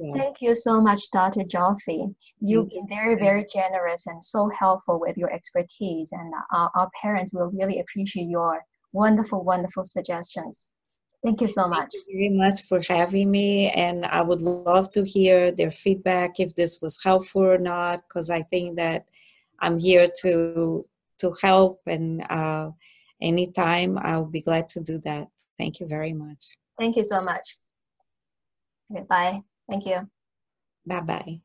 Yes. Thank you so much, Dr. Joffe. You've been very, very generous and so helpful with your expertise, and our, our parents will really appreciate your wonderful, wonderful suggestions. Thank you so much. Thank you very much for having me, and I would love to hear their feedback if this was helpful or not, because I think that I'm here to to help, and uh, anytime I'll be glad to do that. Thank you very much. Thank you so much. Okay, bye. Thank you. Bye bye.